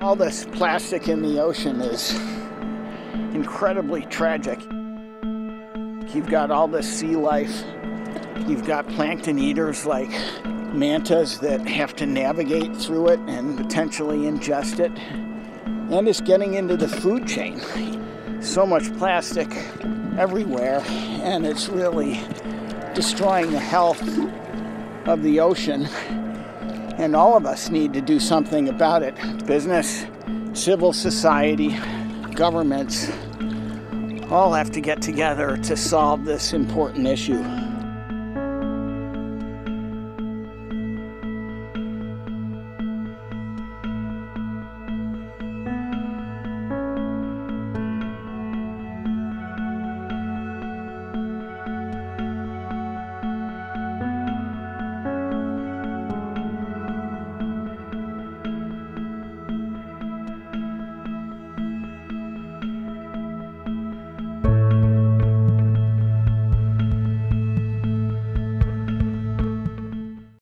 all this plastic in the ocean is incredibly tragic. You've got all this sea life. You've got plankton eaters like mantas that have to navigate through it and potentially ingest it. And it's getting into the food chain. So much plastic everywhere, and it's really destroying the health of the ocean. And all of us need to do something about it. Business, civil society, governments all have to get together to solve this important issue.